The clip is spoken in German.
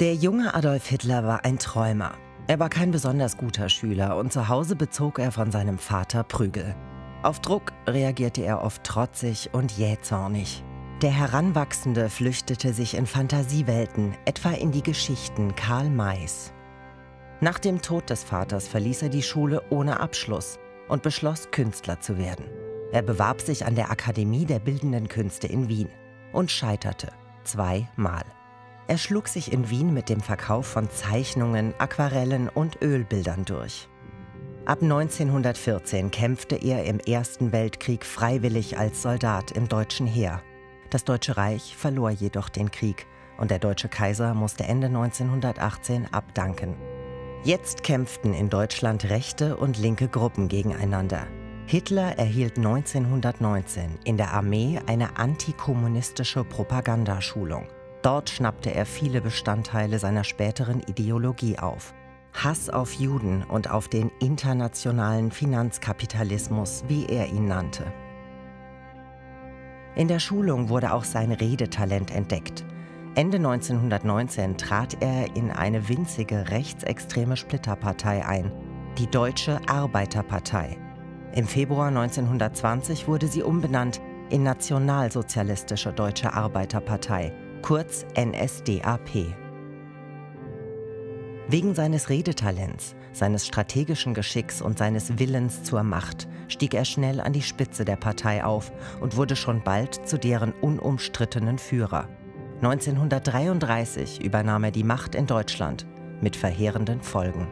Der junge Adolf Hitler war ein Träumer. Er war kein besonders guter Schüler und zu Hause bezog er von seinem Vater Prügel. Auf Druck reagierte er oft trotzig und jähzornig. Der Heranwachsende flüchtete sich in Fantasiewelten, etwa in die Geschichten Karl Mays. Nach dem Tod des Vaters verließ er die Schule ohne Abschluss und beschloss, Künstler zu werden. Er bewarb sich an der Akademie der Bildenden Künste in Wien und scheiterte zweimal. Er schlug sich in Wien mit dem Verkauf von Zeichnungen, Aquarellen und Ölbildern durch. Ab 1914 kämpfte er im Ersten Weltkrieg freiwillig als Soldat im deutschen Heer. Das Deutsche Reich verlor jedoch den Krieg und der deutsche Kaiser musste Ende 1918 abdanken. Jetzt kämpften in Deutschland rechte und linke Gruppen gegeneinander. Hitler erhielt 1919 in der Armee eine antikommunistische Propagandaschulung. Dort schnappte er viele Bestandteile seiner späteren Ideologie auf. Hass auf Juden und auf den internationalen Finanzkapitalismus, wie er ihn nannte. In der Schulung wurde auch sein Redetalent entdeckt. Ende 1919 trat er in eine winzige rechtsextreme Splitterpartei ein, die Deutsche Arbeiterpartei. Im Februar 1920 wurde sie umbenannt in Nationalsozialistische Deutsche Arbeiterpartei kurz NSDAP. Wegen seines Redetalents, seines strategischen Geschicks und seines Willens zur Macht stieg er schnell an die Spitze der Partei auf und wurde schon bald zu deren unumstrittenen Führer. 1933 übernahm er die Macht in Deutschland mit verheerenden Folgen.